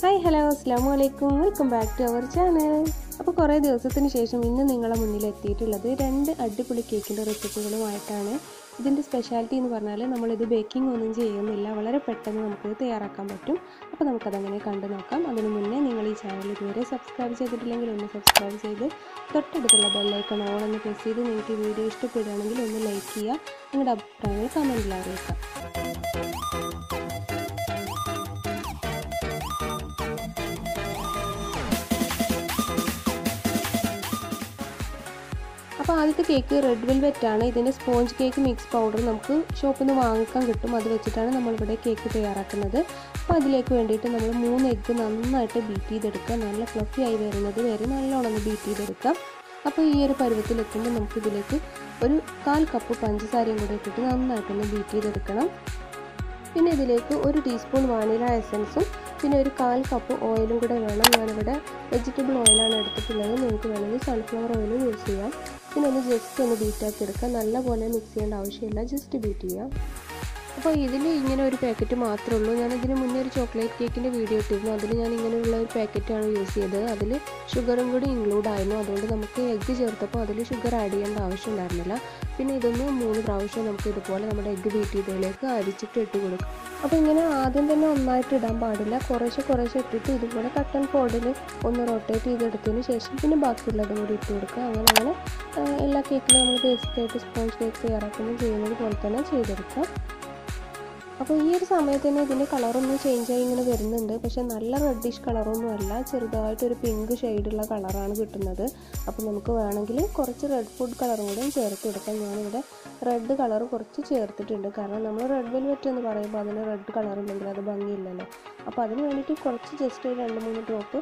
Hi hello അസ്സാം വലൈക്കും welcome back to our channel അപ്പോൾ കുറേ ദിവസത്തിന് ശേഷം ഇന്ന് നിങ്ങളെ മുന്നിൽ എത്തിയിട്ടുള്ളത് രണ്ട് അടിപൊളി കേക്കിന്റെ റെസിപ്പികളുമായിട്ടാണ് ഇതിന്റെ സ്പെഷ്യാലിറ്റി എന്ന് പറഞ്ഞാൽ നമ്മളിത് ബേക്കിംഗ് ഒന്നും ചെയ്യുന്നില്ല. വളരെ പെട്ടെന്ന് നമുക്കിത് തയ്യാറാക്കാൻ പറ്റും. അപ്പോൾ നമുക്കതങ്ങനെ കണ്ടു നോക്കാം. അതിന് മുന്നേ നിങ്ങൾ ഈ ചാനൽ ഇതുവരെ സബ്സ്ക്രൈബ് ചെയ്തിട്ടില്ലെങ്കിൽ ഒന്ന് സബ്സ്ക്രൈബ് ചെയ്ത് തൊട്ടടുത്തുള്ള ബെല്ലൈക്കൺ ഓൺ പ്രസ് ചെയ്ത് നിങ്ങൾക്ക് ഈ വീഡിയോ ഇഷ്ടപ്പെടുകയാണെങ്കിൽ ഒന്ന് ലൈക്ക് ചെയ്യുക. നിങ്ങളുടെ അഭിപ്രായങ്ങൾ കമന്റിൽ അറിയിക്കാം അപ്പോൾ ആദ്യത്തെ കേക്ക് റെഡ് വെൽവെറ്റ് ആണ്. ഇതിന്റെ സ്പോഞ്ച് കേക്ക് മിക്സ് പൗഡർ നമുക്ക് ഷോപ്പിൽ നിന്ന് വാങ്ങിക്കാൻ കിട്ടും. അത് വെച്ചിട്ടാണ് നമ്മളിവിടെ കേക്ക് തയ്യാറാക്കുന്നത്. അപ്പോൾ അതിലേക്ക് വേണ്ടിയിട്ട് നമ്മൾ മൂന്ന് എഗ്ഗ് നന്നായിട്ട് ബീറ്റ് ചെയ്തെടുക്കുക. നല്ല ഫ്ലഫി ആയി വരുന്നത് വരെ നല്ലോണം ബീറ്റ് ചെയ്തെടുക്കാം. അപ്പോൾ ഈ ഒരു പരുവത്തിലെത്തുമ്പോൾ നമുക്കിതിലേക്ക് ഒരു കാൽ കപ്പ് പഞ്ചസാരയും കൂടെ ഇട്ടിട്ട് നന്നായിട്ടൊന്ന് ബീറ്റ് ചെയ്തെടുക്കണം. പിന്നെ ഇതിലേക്ക് ഒരു ടീസ്പൂൺ വാനില എസൻസും പിന്നെ ഒരു കാൽ കപ്പ് ഓയിലും കൂടെ വേണം. ഞാനിവിടെ വെജിറ്റബിൾ ഓയിലാണ് എടുത്തിട്ടുള്ളത്. നിങ്ങൾക്ക് വേണമെങ്കിൽ സൺഫ്ലവർ ഓയിൽ യൂസ് ചെയ്യാം. ഒന്ന് ജസ്റ്റ് ഒന്ന് ബീറ്റാക്കി എടുക്കാം. നല്ലപോലെ മിക്സ് ചെയ്യേണ്ട ആവശ്യമില്ല. ജസ്റ്റ് ബീറ്റ് ചെയ്യാം. അപ്പോൾ ഇതിൽ ഇങ്ങനെ ഒരു പാക്കറ്റ് മാത്രമേ ഉള്ളൂ. ഞാൻ മുന്നേ ഒരു ചോക്ലേറ്റ് കേക്കിന്റെ വീഡിയോ ഇട്ടിരുന്നു. അതിൽ ഞാൻ ഇങ്ങനെയുള്ള ഒരു പാക്കറ്റാണ് യൂസ് ചെയ്തത്. അതിൽ ഷുഗറും കൂടി ഇൻക്ലൂഡ് ആയിരുന്നു. അതുകൊണ്ട് നമുക്ക് എഗ്ഗ് ചേർത്തപ്പോൾ അതിൽ ഷുഗർ ആഡ് ചെയ്യേണ്ട ആവശ്യം ഉണ്ടായിരുന്നില്ല. പിന്നെ ഇതൊന്ന് മൂന്ന് പ്രാവശ്യം നമുക്ക് ഇതുപോലെ നമ്മുടെ എഗ്ഗ് ബീറ്റ് ചെയ്തതിലേക്ക് അരിച്ചിട്ട് ഇട്ട് കൊടുക്കും. അപ്പോൾ ഇങ്ങനെ ആദ്യം തന്നെ ഒന്നായിട്ട് ഇടാൻ പാടില്ല. കുറേശ്ശെ കുറേശ്ശെ ഇട്ടിട്ട് ഇതുപോലെ കട്ടൻ ഫോൾഡിൽ ഒന്ന് റൊട്ടേറ്റ് ചെയ്തെടുത്തതിന് ശേഷം പിന്നെ ബാക്കിയുള്ളതും കൂടി ഇട്ട് കൊടുക്കുക. അങ്ങനെ അങ്ങനെ എല്ലാ കേക്കിലും നമ്മൾ ബേസിക്കായിട്ട് സ്പോഞ്ച് കേക്ക് തയ്യാറാക്കുന്നത് ചെയ്യുന്നത് പോലെ തന്നെ ചെയ്തെടുക്കാം അപ്പോൾ ഈ ഒരു സമയത്ത് തന്നെ ഇതിന്റെ കളറൊന്നും ചേഞ്ച് ആയി ഇങ്ങനെ വരുന്നുണ്ട്. പക്ഷേ നല്ല റെഡിഷ് കളറൊന്നും അല്ല. ചെറുതായിട്ടൊരു പിങ്ക് ഷെയ്ഡുള്ള കളറാണ് കിട്ടുന്നത്. അപ്പോൾ നമുക്ക് വേണമെങ്കിൽ കുറച്ച് റെഡ് ഫുഡ് കളറും കൂടെ ചേർത്ത് കൊടുക്കാം ഞാനിവിടെ റെഡ് കളർ കുറച്ച് ചേർത്തിട്ടുണ്ട്. കാരണം നമ്മൾ റെഡ് വെൽവെറ്റ് എന്ന് പറയുമ്പോൾ അതിന് റെഡ് കളർ ഉണ്ടെങ്കിൽ അത് ഭംഗിയില്ലല്ലോ. അപ്പോൾ അതിന് വേണ്ടിയിട്ട് കുറച്ച് ജസ്റ്റ് ഒരു രണ്ട് മൂന്ന് ഡ്രോപ്പ്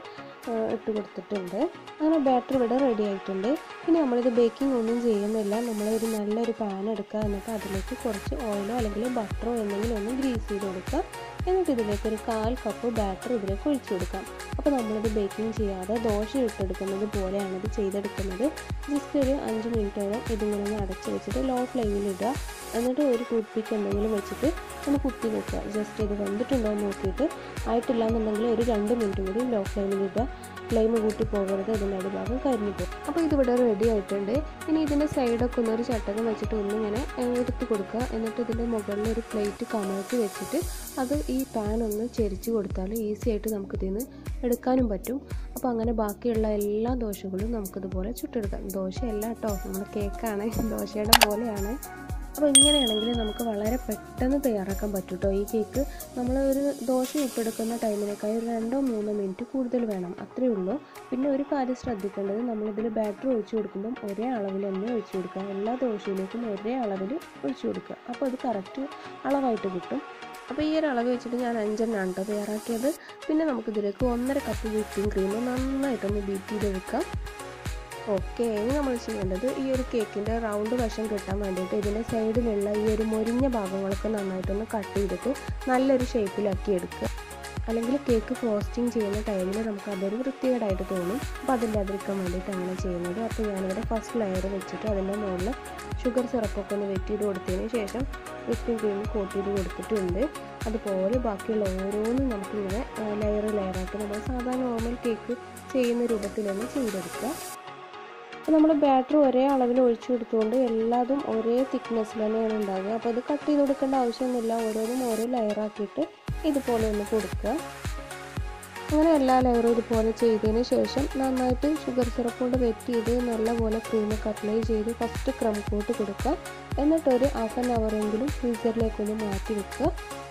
ഇട്ട് കൊടുത്തിട്ടുണ്ട്. അങ്ങനെ ബാറ്റർ ഇവിടെ റെഡി ആയിട്ടുണ്ട്. ഇനി നമ്മളിത് ബേക്കിംഗ് ഒന്നും ചെയ്യുന്നില്ല. നമ്മളൊരു നല്ലൊരു പാൻ എടുക്കുക എന്നിട്ട് അതിലേക്ക് കുറച്ച് ഓയിലോ അല്ലെങ്കിൽ ബട്ടറോ എന്തെങ്കിലും ഒന്ന് ഗ്രീസ് ചെയ്ത് കൊടുക്കുക. എന്നിട്ട് ഇതിലേക്ക് ഒരു കാൽ കപ്പ് ബാറ്റർ ഇതിലേക്ക് ഒഴിച്ചു കൊടുക്കാം. അപ്പോൾ നമ്മളിത് ബേക്കിംഗ് ചെയ്യാതെ ദോശ ഇട്ടെടുക്കുന്നത് പോലെയാണ് ഇത് ചെയ്തെടുക്കുന്നത്. ജസ്റ്റ് ഒരു അഞ്ച് മിനിറ്റോളം ഇതിങ്ങനെ അടച്ചു വെച്ചിട്ട് ലോ ഫ്ലെയിമിൽ ഇടുക. എന്നിട്ട് ഒരു ടൂത്ത് പിക്ക് എന്തെങ്കിലും വെച്ചിട്ട് ഒന്ന് കുത്തി വെക്കുക. ജസ്റ്റ് ഇത് വെന്തിട്ടുണ്ടോ എന്ന് നോക്കിയിട്ട്. ആയിട്ടില്ല എന്നുണ്ടെങ്കിൽ ഒരു രണ്ട് മിനിറ്റ് കൂടി ലോ ഫ്ലെയിമിൽ ഇടുക. ഫ്ലെയിം കൂട്ടി പോകരുത് ഇതിന്റെ അടിഭാഗം കരിഞ്ഞു പോകും. അപ്പോൾ ഇതിവിടെ റെഡി ആയിട്ടുണ്ട്. ഇനി ഇതിന്റെ സൈഡൊക്കെ ഒന്നൊരു ചട്ടകം വെച്ചിട്ട് ഒന്നിങ്ങനെ എടുത്ത് കൊടുക്കുക. എന്നിട്ട് ഇതിന്റെ മുകളിൽ ഒരു പ്ലേറ്റ് കമഴ്ത്തി വെച്ചിട്ട് അത് ഈ പാൻ ഒന്ന് ചെരിച്ച് കൊടുത്താൽ ഈസി ആയിട്ട് നമുക്കിതിൽ നിന്ന് എടുക്കാനും പറ്റും. അപ്പോൾ അങ്ങനെ ബാക്കിയുള്ള എല്ലാ ദോശകളും നമുക്കിതുപോലെ ചുട്ടെടുക്കാം. ദോശയല്ല കേട്ടോ നമ്മുടെ കേക്കാണ് ദോശയുടെ പോലെയാണ്. അപ്പോൾ ഇങ്ങനെയാണെങ്കിൽ നമുക്ക് വളരെ പെട്ടെന്ന് തയ്യാറാക്കാൻ പറ്റും ഈ കേക്ക് നമ്മൾ ഒരു ദോശ ഉപ്പെടുക്കുന്ന ടൈമിനേക്കാൾ ഒരു രണ്ടോ മൂന്നോ മിനിറ്റ് കൂടുതൽ വേണം. അത്രയേ ഉള്ളൂ. പിന്നെ ഒരു കാര്യം ശ്രദ്ധിക്കേണ്ടത് നമ്മളിതിൽ ബാറ്റർ ഒഴിച്ചു കൊടുക്കുമ്പം ഒരേ അളവിൽ തന്നെ ഒഴിച്ചു കൊടുക്കുക. എല്ലാ ദോശയിലേക്കും ഒരേ അളവിൽ ഒഴിച്ചു കൊടുക്കുക. അപ്പോൾ അത് കറക്റ്റ് അളവായിട്ട് കിട്ടും. അപ്പോൾ ഈ ഒരു അളവ് വെച്ചിട്ട് ഞാൻ അഞ്ചെണ്ണാണ് കേട്ടോ തയ്യാറാക്കിയത്. പിന്നെ നമുക്കിതിലേക്ക് ഒന്നര കപ്പ് വിപ്പിംഗ് ക്രീം നന്നായിട്ടൊന്ന് ബീറ്റ് ചെയ്തെടുക്കാം. ഓക്കെ ഇനി നമ്മൾ ചെയ്യേണ്ടത് ഈ ഒരു കേക്കിന്റെ റൗണ്ട് വശം കിട്ടാൻ വേണ്ടിയിട്ട് ഇതിന്റെ സൈഡിലുള്ള ഈ ഒരു മുരിഞ്ഞ ഭാഗങ്ങളൊക്കെ നന്നായിട്ടൊന്ന് കട്ട് ചെയ്തിട്ട് നല്ലൊരു ഷേപ്പിലാക്കി എടുക്കുക. അല്ലെങ്കിൽ കേക്ക് ഫ്രോസ്റ്റിംഗ് ചെയ്യുന്ന ടൈമിൽ നമുക്ക് അതൊരു വൃത്തികേടായിട്ട് തോന്നും. അപ്പോൾ അതിരിക്കാൻ വേണ്ടിയിട്ട് അങ്ങനെ ചെയ്യുന്നത്. അപ്പോൾ ഞാനിവിടെ ഫസ്റ്റ് ലെയർ വെച്ചിട്ട് അതിന്റെ മുകളിൽ ഷുഗർ സിറപ്പൊക്കെ ഒന്ന് വെറ്റ് ചെയ്ത് കൊടുത്തതിന് ശേഷം വിപ്പിംഗ് ക്രീം കോട്ട് ചെയ്ത് കൊടുത്തിട്ടുണ്ട്. അതുപോലെ ബാക്കിയുള്ള ഓരോന്നും നമുക്കിങ്ങനെ ലെയർ ലെയറാക്കി നമ്മൾ സാധാരണ നോർമൽ കേക്ക് ചെയ്യുന്ന രൂപത്തിൽ തന്നെ ചെയ്തെടുക്കുക. അപ്പോൾ നമ്മൾ ബാറ്റർ ഒരേ അളവിൽ ഒഴിച്ചു കൊടുത്തുകൊണ്ട് എല്ലാതും ഒരേ തിക്നെസ്സിൽ തന്നെയാണ് ഉണ്ടാകുക അപ്പോൾ അത് കട്ട് ചെയ്ത് കൊടുക്കേണ്ട ആവശ്യമൊന്നുമില്ല. ഓരോന്നും ഓരോ ലെയറാക്കിയിട്ട് ഇതുപോലെ ഒന്ന് കൊടുക്കുക. അങ്ങനെ എല്ലാ ലെയറും ഇതുപോലെ ചെയ്തതിന് ശേഷം നന്നായിട്ട് ഷുഗർ സിറപ്പ് കൊണ്ട് വെറ്റ് ചെയ്ത് നല്ലപോലെ ക്രീമൊക്കെ അപ്ലൈ ചെയ്ത് ഫസ്റ്റ് ക്രം കോട്ട് കൊടുക്കുക. എന്നിട്ടൊരു ഹാഫ് ആൻ അവറെങ്കിലും ഫ്രീസറിലേക്കൊന്ന് മാറ്റി വെക്കുക.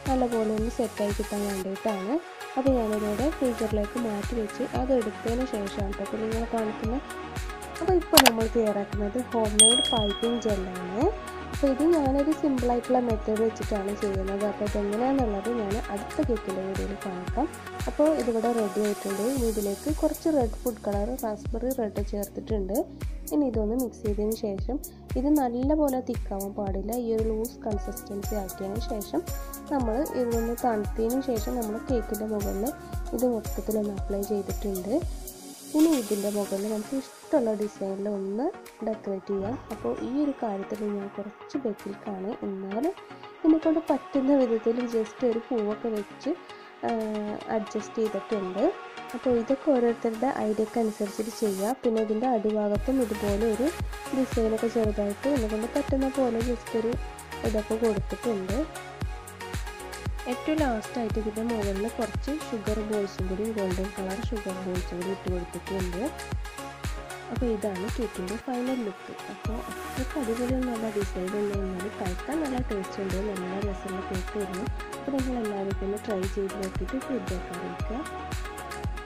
നല്ലപോലെ ഒന്ന് സെറ്റായി കിട്ടാൻ വേണ്ടിയിട്ടാണ്. അത് ഞാനിതോടെ ഫ്രീസറിലേക്ക് മാറ്റി വെച്ച് അതെടുത്തതിന് ശേഷമാണ് കേട്ടോ നിങ്ങൾ കാണിക്കുന്ന അപ്പോൾ ഇപ്പോൾ നമ്മൾ തയ്യാറാക്കുന്നത് ഹോം മെയ്ഡ് പൈപ്പിംഗ് ജെല്ലാണ് അപ്പോൾ ഇത് ഞാനൊരു സിമ്പിളായിട്ടുള്ള മെത്തേഡ് വെച്ചിട്ടാണ് ചെയ്യുന്നത്. അപ്പോൾ ഇതെങ്ങനെയാണെന്നുള്ളത് ഞാൻ അടുത്ത കേക്കിന്റെ വീഡിയോയിൽ കാണിക്കാം. അപ്പോൾ ഇതിവിടെ റെഡി ആയിട്ടുണ്ട്. ഇനി ഇതിലേക്ക് കുറച്ച് red food colour raspberry red ചേർത്തിട്ടുണ്ട്. ഇനി ഇതൊന്ന് മിക്സ് ചെയ്തതിന് ശേഷം ഇത് നല്ലപോലെ തിക്കാവാൻ പാടില്ല. ഈ ഒരു ലൂസ് കൺസിസ്റ്റൻസി ആക്കിയതിന് ശേഷം നമ്മൾ ഇതൊന്ന് തണുത്തതിന് ശേഷം നമ്മൾ കേക്കിന്റെ മുകളിൽ ഇത് മൊത്തത്തിലൊന്ന് അപ്ലൈ ചെയ്തിട്ടുണ്ട്. ഇനി ഇതിന്റെ മുകളിൽ നമുക്ക് ഇഷ്ടമുള്ള ഡിസൈനിൽ ഒന്ന് ഡെക്കറേറ്റ് ചെയ്യാം. അപ്പോൾ ഈ ഒരു കാര്യത്തിൽ ഞാൻ കുറച്ച് ബെക്കിൽക്കാണ്. എന്നാലും എന്നെക്കൊണ്ട് പറ്റുന്ന വിധത്തിൽ ജസ്റ്റ് ഒരു പൂവൊക്കെ വെച്ച് അഡ്ജസ്റ്റ് ചെയ്തിട്ടുണ്ട്. അപ്പോൾ ഇതൊക്കെ ഓരോരുത്തരുടെ ഐഡിയക്ക് അനുസരിച്ചിട്ട് ചെയ്യാം. പിന്നെ ഇതിന്റെ അടിഭാഗത്തും ഇതുപോലെ ഒരു ഡിസൈനൊക്കെ ചെറുതായിട്ട് എന്നെക്കൊണ്ട് പറ്റുന്ന പോലെ ജസ്റ്റ് ഒരു ഇതൊക്കെ കൊടുത്തിട്ടുണ്ട്. ഏറ്റവും ലാസ്റ്റായിട്ട് ഇതിന്റെ മുകളിൽ കുറച്ച് ഷുഗർ ബോൾസും കൂടി ഗോൾഡൻ കളർ ഷുഗർ ബോൾസും കൂടി ഇട്ട് കൊടുത്തിട്ടുണ്ട്. അപ്പോൾ ഇതാണ് കേക്കിന്റെ ഫൈനൽ ലുക്ക് അപ്പോൾ അത്രയ്ക്ക് അടിപൊളിയൊന്നുള്ള ഡിസൈൻ ഉണ്ടെന്നാൽ കഴിക്കാൻ നല്ല ടേസ്റ്റ് ഉണ്ട്. നല്ല രസമുള്ള കേക്ക് വരുന്നു അപ്പോൾ നിങ്ങൾ എല്ലാവരും ഒന്ന് ട്രൈ ചെയ്ത് നോക്കിയിട്ട് ഫീഡ്ബാക്ക് അറിയിക്കുക.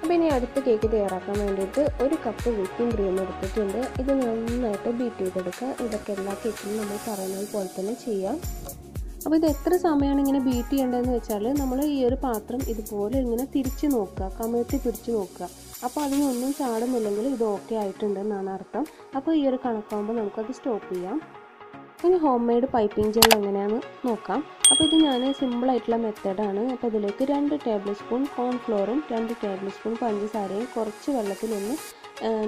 അപ്പോൾ ഇനി അടുത്ത കേക്ക് തയ്യാറാക്കാൻ വേണ്ടിയിട്ട് ഒരു കപ്പ് വിപ്പിംഗ് ക്രീം എടുത്തിട്ടുണ്ട്. ഇത് നന്നായിട്ട് ബീറ്റ് ചെയ്തെടുക്കുക. ഇതൊക്കെ എല്ലാ കേക്കിലും നമ്മൾ പറയുന്നത് പോലെ തന്നെ ചെയ്യാം. അപ്പോൾ ഇത് എത്ര സമയമാണ് ഇങ്ങനെ ബീറ്റ് ചെയ്യേണ്ടതെന്ന് വെച്ചാൽ നമ്മൾ ഈ ഒരു പാത്രം ഇതുപോലെ ഇങ്ങനെ തിരിച്ച് നോക്കുക കമഴ്ത്തി പിടിച്ച് നോക്കുക. അപ്പോൾ അതിനൊന്നും ചാടുന്നില്ലെങ്കിൽ ഇത് ഓക്കെ ആയിട്ടുണ്ടെന്നാണ് അർത്ഥം. അപ്പോൾ ഈ ഒരു കണക്കാകുമ്പോൾ നമുക്കത് സ്റ്റോപ്പ് ചെയ്യാം. ഇനി ഹോം മെയ്ഡ് പൈപ്പിംഗ് ജെൽ എങ്ങനെയാണെന്ന് നോക്കാം. അപ്പോൾ ഇത് ഞാൻ സിമ്പിളായിട്ടുള്ള മെത്തേഡാണ് അപ്പോൾ ഇതിലേക്ക് രണ്ട് ടേബിൾ സ്പൂൺ കോൺഫ്ലോറും രണ്ട് ടേബിൾ സ്പൂൺ പഞ്ചസാരയും കുറച്ച് വെള്ളത്തിലൊന്ന്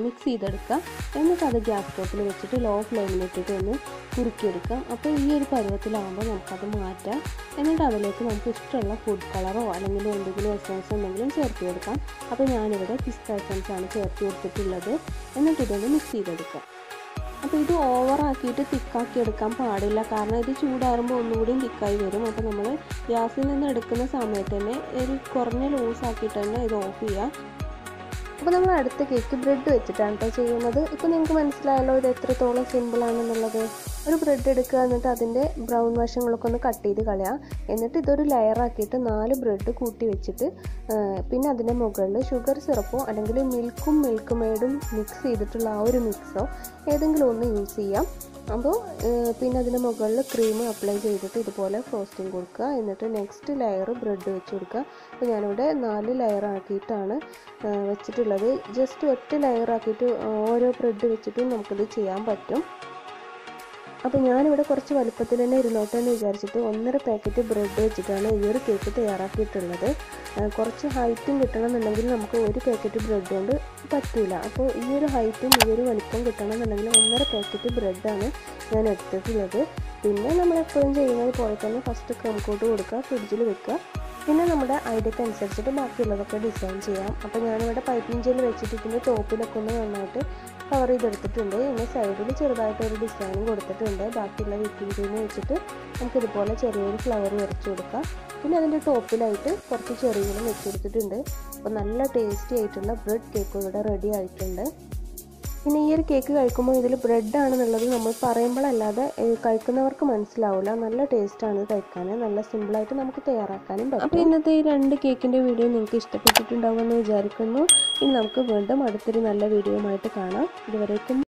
മിക്സ് ചെയ്തെടുക്കുക. എന്നിട്ട് അത് ഗ്യാസ് ടോപ്പിൽ വെച്ചിട്ട് ലോ ഫ്ലെയിമിലിട്ടിട്ട് ഒന്ന് കുറുക്കിയെടുക്കാം അപ്പോൾ ഈ ഒരു പരുവത്തിലാകുമ്പോൾ നമുക്കത് മാറ്റാം. എന്നിട്ട് അതിലേക്ക് നമുക്ക് ഇഷ്ടമുള്ള ഫുഡ് കളറോ അല്ലെങ്കിൽ എന്തെങ്കിലും എസൻസ് എന്തെങ്കിലും ചേർത്ത് കൊടുക്കാം. അപ്പോൾ ഞാനിവിടെ പിസ്ത എസൻസ് ആണ് ചേർത്ത് കൊടുത്തിട്ടുള്ളത്. എന്നിട്ട് ഇതൊന്ന് മിക്സ് ചെയ്തെടുക്കാം. അപ്പോൾ ഇത് ഓവറാക്കിയിട്ട് തിക്കാക്കി എടുക്കാൻ പാടില്ല. കാരണം ഇത് ചൂടാറുമ്പോൾ ഒന്നുകൂടി തിക്കായി വരും. അപ്പോൾ നമ്മൾ ഗ്യാസിൽ നിന്ന് എടുക്കുന്ന സമയത്ത് തന്നെ ഒരു കുറഞ്ഞ ലൂസാക്കിയിട്ട് തന്നെ ഇത് ഓഫ് ചെയ്യുക അപ്പോൾ നമ്മൾ അടുത്ത കേക്ക് ബ്രെഡ് വെച്ചിട്ടാണ് കേട്ടോ ചെയ്യുന്നത്. ഇപ്പോൾ നിങ്ങൾക്ക് മനസ്സിലായല്ലോ ഇത് എത്രത്തോളം സിമ്പിളാണെന്നുള്ളത് ഒരു ബ്രെഡ് എടുക്കുക എന്നിട്ട് അതിന്റെ ബ്രൗൺ വശങ്ങളൊക്കെ ഒന്ന് കട്ട് ചെയ്ത് കളയാം. എന്നിട്ട് ഇതൊരു ലെയറാക്കിയിട്ട് നാല് ബ്രെഡ് കൂട്ടി വെച്ചിട്ട് പിന്നെ അതിന്റെ മുകളിൽ ഷുഗർ സിറപ്പോ അല്ലെങ്കിൽ മിൽക്കും മിൽക്ക് മെയ്ഡും മിക്സ് ചെയ്തിട്ടുള്ള ആ ഒരു മിക്സോ ഏതെങ്കിലും ഒന്ന് യൂസ് ചെയ്യാം. അപ്പോൾ പിന്നെ അതിന് മുകളിൽ ക്രീം അപ്ലൈ ചെയ്തിട്ട് ഇതുപോലെ ഫ്രോസ്റ്റിംഗ് കൊടുക്കുക. എന്നിട്ട് നെക്സ്റ്റ് ലെയർ ബ്രെഡ് വെച്ച് കൊടുക്കുക. അപ്പോൾ ഞാനിവിടെ നാല് ലെയർ ആക്കിയിട്ടാണ് വെച്ചിട്ടുള്ളത്. ജസ്റ്റ് ഒറ്റ ലെയർ ആക്കിയിട്ട് ഓരോ ബ്രെഡ് വെച്ചിട്ടും നമുക്കിത് ചെയ്യാൻ പറ്റും. അപ്പോൾ ഞാനിവിടെ കുറച്ച് വലുപ്പത്തിൽ തന്നെ ഇരുന്നോട്ടെ എന്ന് വിചാരിച്ചിട്ട് ഒന്നര പാക്കറ്റ് ബ്രെഡ് വെച്ചിട്ടാണ് ഈ ഒരു കേക്ക് തയ്യാറാക്കിയിട്ടുള്ളത്. കുറച്ച് ഹൈറ്റും കിട്ടണമെന്നുണ്ടെങ്കിൽ നമുക്ക് ഒരു പാക്കറ്റ് ബ്രെഡ് കൊണ്ട് പറ്റില്ല അപ്പോൾ ഈ ഒരു ഹൈറ്റും ഈ ഒരു വലിപ്പം കിട്ടണമെന്നുണ്ടെങ്കിൽ ഒന്നര പാക്കറ്റ് ബ്രെഡാണ് ഞാൻ എടുത്തിട്ടുള്ളത്. പിന്നെ നമ്മൾ എപ്പോഴും ചെയ്യുന്നത് പോലെ തന്നെ ഫസ്റ്റ് ക്രം കോട്ട് കൊടുക്കുക ഫ്രിഡ്ജിൽ വെക്കുക. പിന്നെ നമ്മുടെ ഐഡിയക്ക് അനുസരിച്ചിട്ട് ബാക്കിയുള്ളതൊക്കെ ഡിസൈൻ ചെയ്യാം. അപ്പോൾ ഞാനിവിടെ പൈപ്പിംഗ് ജെൽ വെച്ചിട്ട് ഇതിന്റെ ടോപ്പിലൊക്കെ ഒന്ന് നന്നായിട്ട് കവർ ചെയ്തെടുത്തിട്ടുണ്ട്. ഇനി സൈഡിൽ ചെറുതായിട്ട് ഒരു ഡിസൈനും കൊടുത്തിട്ടുണ്ട്. ബാക്കിയുള്ള വിപ്പിംഗ് വെച്ചിട്ട് നമുക്ക് ഇതുപോലെ ചെറിയൊരു ഫ്ലവർ വരച്ചു കൊടുക്കാം. പിന്നെ അതിന്റെ ടോപ്പിലായിട്ട് കുറച്ച് ചെറിയ വെച്ചെടുത്തിട്ടുണ്ട് അപ്പോൾ നല്ല ടേസ്റ്റി ആയിട്ടുള്ള ബ്രെഡ് കേക്ക് ഇവിടെ റെഡി ആയിട്ടുണ്ട്. പിന്നെ ഈ ഒരു കേക്ക് കഴിക്കുമ്പോൾ ഇതിൽ ബ്രെഡ് ആണെന്നുള്ളത് നമ്മൾ പറയുമ്പോഴല്ലാതെ കഴിക്കുന്നവർക്ക് മനസ്സിലാവില്ല നല്ല ടേസ്റ്റ് ആണ് കഴിക്കാൻ നല്ല സിമ്പിളായിട്ട് നമുക്ക് തയ്യാറാക്കാനും പറ്റും. അപ്പോൾ ഇന്നത്തെ ഈ രണ്ട് കേക്കിന്റെ വീഡിയോ നിങ്ങൾക്ക് ഇഷ്ടപ്പെട്ടിട്ടുണ്ടാവുമെന്ന് വിചാരിക്കുന്നു. ഇനി നമുക്ക് വീണ്ടും അടുത്തൊരു നല്ല വീഡിയോയുമായിട്ട് കാണാം. ഇതുവരേക്കും